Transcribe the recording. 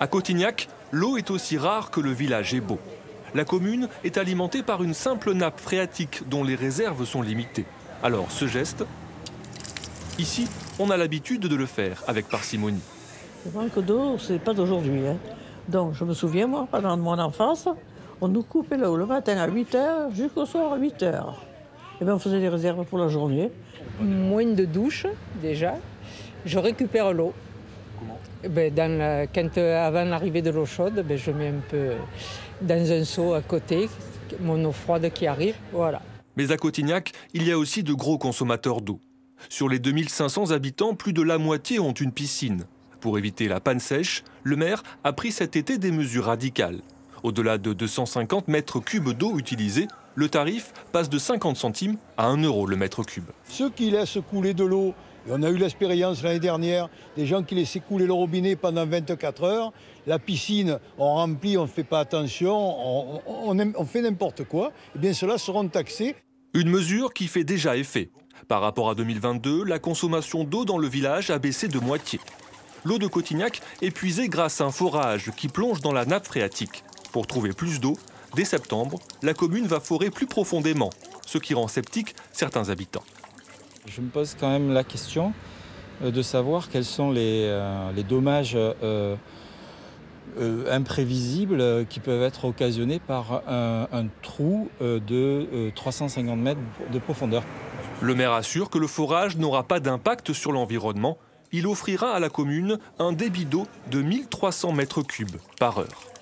À Cotignac, l'eau est aussi rare que le village est beau. La commune est alimentée par une simple nappe phréatique dont les réserves sont limitées. Alors ce geste, ici, on a l'habitude de le faire avec parcimonie. Le manque d'eau, c'est pas d'aujourd'hui. Hein. Donc je me souviens, moi, pendant mon enfance, on nous coupait l'eau le matin à 8 h jusqu'au soir à 8 h. Et bien on faisait des réserves pour la journée. Moins de douche déjà. Je récupère l'eau. Comment ben, dans la, quand, euh, Avant l'arrivée de l'eau chaude, ben, je mets un peu dans un seau à côté, mon eau froide qui arrive. Voilà. Mais à Cotignac, il y a aussi de gros consommateurs d'eau. Sur les 2500 habitants, plus de la moitié ont une piscine. Pour éviter la panne sèche, le maire a pris cet été des mesures radicales. Au-delà de 250 mètres cubes d'eau utilisés, le tarif passe de 50 centimes à 1 euro le mètre cube. Ceux qui laissent couler de l'eau, et on a eu l'expérience l'année dernière, des gens qui laissaient couler le robinet pendant 24 heures, la piscine, on remplit, on ne fait pas attention, on, on fait n'importe quoi, et bien ceux-là seront taxés. Une mesure qui fait déjà effet. Par rapport à 2022, la consommation d'eau dans le village a baissé de moitié. L'eau de Cotignac est puisée grâce à un forage qui plonge dans la nappe phréatique. Pour trouver plus d'eau, dès septembre, la commune va forer plus profondément, ce qui rend sceptique certains habitants. Je me pose quand même la question euh, de savoir quels sont les, euh, dommages euh, imprévisibles qui peuvent être occasionnés par un, un trou de 350 mètres de profondeur. Le maire assure que le forage n'aura pas d'impact sur l'environnement. Il offrira à la commune un débit d'eau de 1300 mètres cubes par heure.